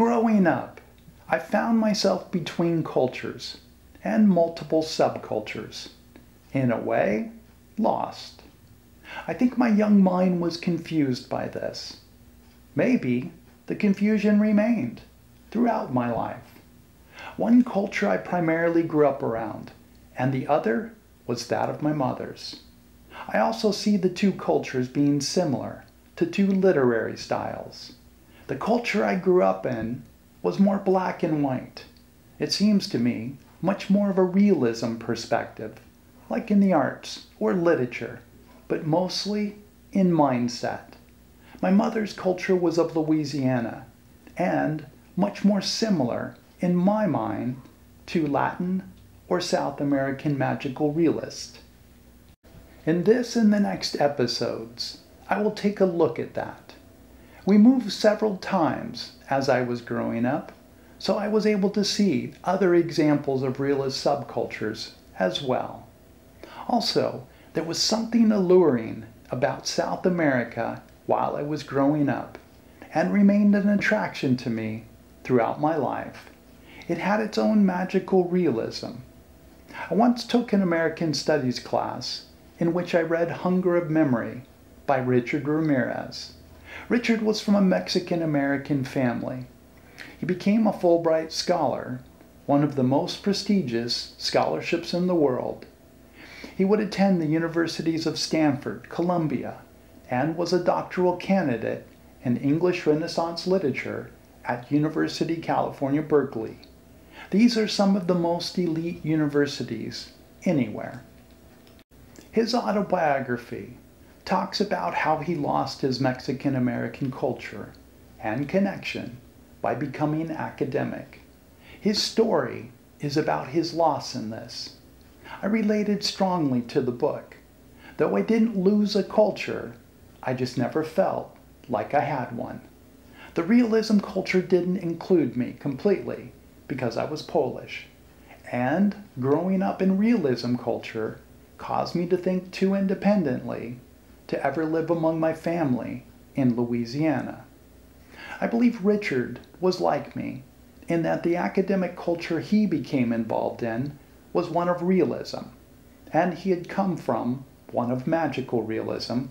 Growing up, I found myself between cultures and multiple subcultures. In a way, lost. I think my young mind was confused by this. Maybe the confusion remained throughout my life. One culture I primarily grew up around, and the other was that of my mother's. I also see the two cultures being similar to two literary styles. The culture I grew up in was more black and white. It seems to me much more of a realism perspective, like in the arts or literature, but mostly in mindset. My mother's culture was of Louisiana and much more similar, in my mind, to Latin or South American magical realist. In this and the next episodes, I will take a look at that. We moved several times as I was growing up, so I was able to see other examples of realist subcultures as well. Also, there was something alluring about South America while I was growing up and remained an attraction to me throughout my life. It had its own magical realism. I once took an American Studies class in which I read Hunger of Memory by Richard Ramirez. Richard was from a Mexican American family. He became a Fulbright Scholar, one of the most prestigious scholarships in the world. He would attend the universities of Stanford, Columbia, and was a doctoral candidate in English Renaissance literature at University California, Berkeley. These are some of the most elite universities anywhere. His autobiography talks about how he lost his Mexican American culture and connection by becoming academic. His story is about his loss in this. I related strongly to the book. Though I didn't lose a culture, I just never felt like I had one. The realism culture didn't include me completely because I was Polish. And growing up in realism culture caused me to think too independently to ever live among my family in Louisiana. I believe Richard was like me in that the academic culture he became involved in was one of realism, and he had come from one of magical realism,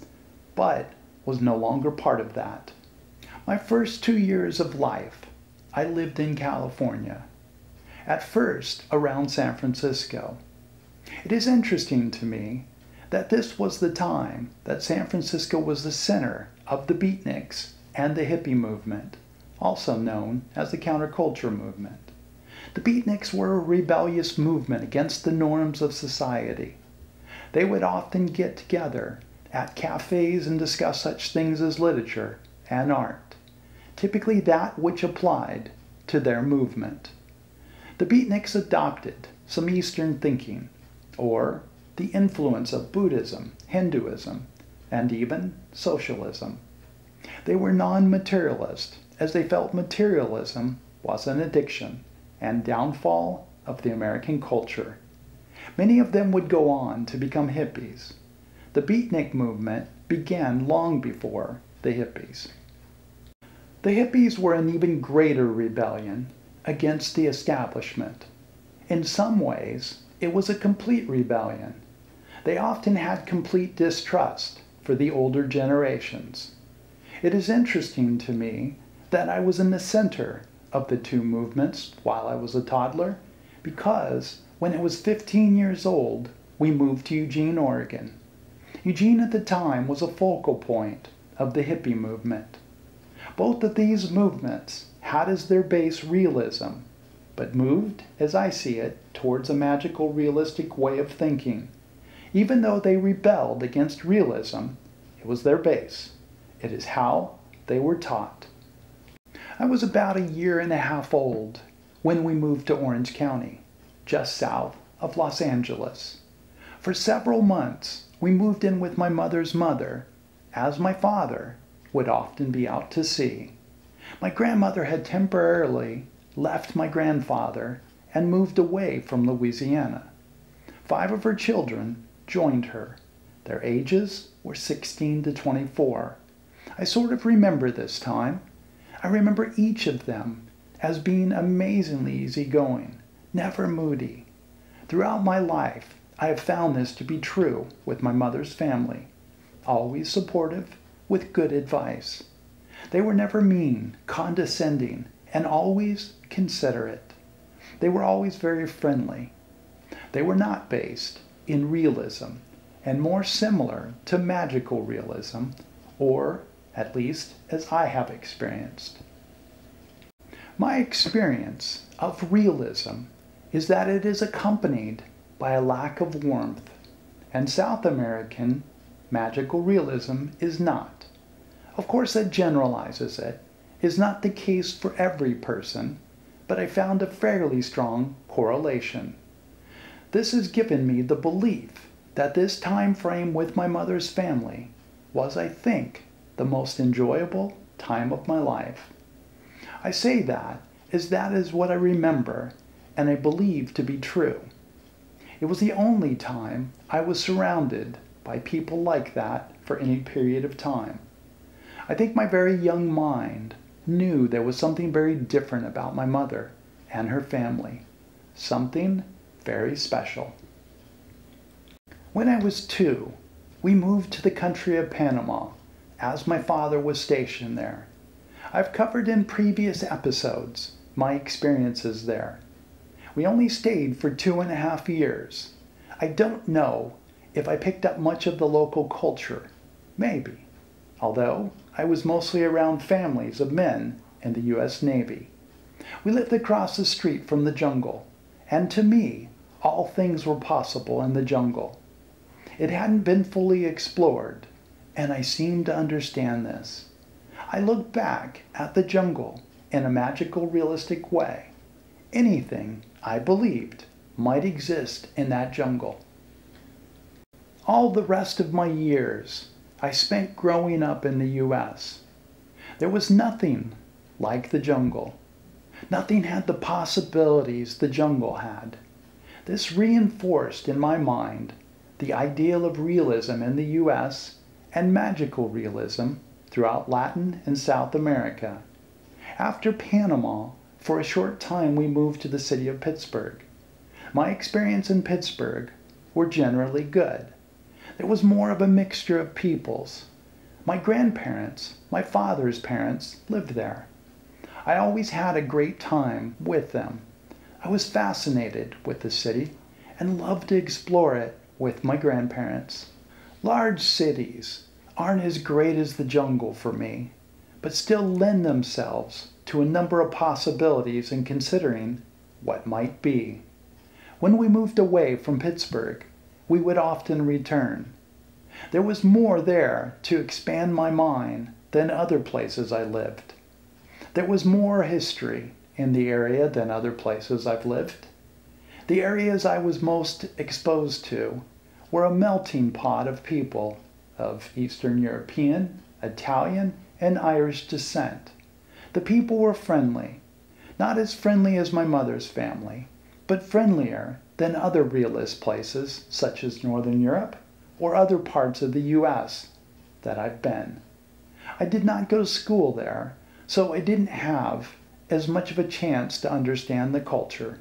but was no longer part of that. My first two years of life, I lived in California. At first, around San Francisco. It is interesting to me that this was the time that San Francisco was the center of the beatniks and the hippie movement, also known as the counterculture movement. The beatniks were a rebellious movement against the norms of society. They would often get together at cafes and discuss such things as literature and art, typically that which applied to their movement. The beatniks adopted some Eastern thinking or the influence of Buddhism, Hinduism, and even socialism. They were non materialist, as they felt materialism was an addiction and downfall of the American culture. Many of them would go on to become hippies. The beatnik movement began long before the hippies. The hippies were an even greater rebellion against the establishment. In some ways, it was a complete rebellion. They often had complete distrust for the older generations. It is interesting to me that I was in the center of the two movements while I was a toddler because when I was 15 years old, we moved to Eugene, Oregon. Eugene at the time was a focal point of the hippie movement. Both of these movements had as their base realism but moved, as I see it, towards a magical realistic way of thinking. Even though they rebelled against realism, it was their base. It is how they were taught. I was about a year and a half old when we moved to Orange County, just south of Los Angeles. For several months, we moved in with my mother's mother, as my father would often be out to sea. My grandmother had temporarily left my grandfather and moved away from Louisiana. Five of her children joined her. Their ages were 16 to 24. I sort of remember this time. I remember each of them as being amazingly easygoing, never moody. Throughout my life, I have found this to be true with my mother's family. Always supportive, with good advice. They were never mean, condescending, and always considerate. They were always very friendly. They were not based in realism and more similar to magical realism, or at least as I have experienced. My experience of realism is that it is accompanied by a lack of warmth, and South American magical realism is not. Of course, that generalizes it, is not the case for every person, but I found a fairly strong correlation. This has given me the belief that this time frame with my mother's family was, I think, the most enjoyable time of my life. I say that as that is what I remember and I believe to be true. It was the only time I was surrounded by people like that for any period of time. I think my very young mind knew there was something very different about my mother and her family, something very special. When I was two, we moved to the country of Panama, as my father was stationed there. I've covered in previous episodes my experiences there. We only stayed for two and a half years. I don't know if I picked up much of the local culture. Maybe. Although I was mostly around families of men in the U.S. Navy. We lived across the street from the jungle, and to me, all things were possible in the jungle. It hadn't been fully explored, and I seemed to understand this. I looked back at the jungle in a magical, realistic way. Anything, I believed, might exist in that jungle. All the rest of my years I spent growing up in the U.S. There was nothing like the jungle. Nothing had the possibilities the jungle had. This reinforced in my mind the ideal of realism in the U.S. and magical realism throughout Latin and South America. After Panama, for a short time we moved to the city of Pittsburgh. My experience in Pittsburgh were generally good. There was more of a mixture of peoples. My grandparents, my father's parents, lived there. I always had a great time with them. I was fascinated with the city and loved to explore it with my grandparents. Large cities aren't as great as the jungle for me but still lend themselves to a number of possibilities in considering what might be. When we moved away from Pittsburgh, we would often return. There was more there to expand my mind than other places I lived. There was more history in the area than other places I've lived. The areas I was most exposed to were a melting pot of people of Eastern European, Italian, and Irish descent. The people were friendly, not as friendly as my mother's family, but friendlier than other realist places such as Northern Europe or other parts of the U.S. that I've been. I did not go to school there, so I didn't have as much of a chance to understand the culture.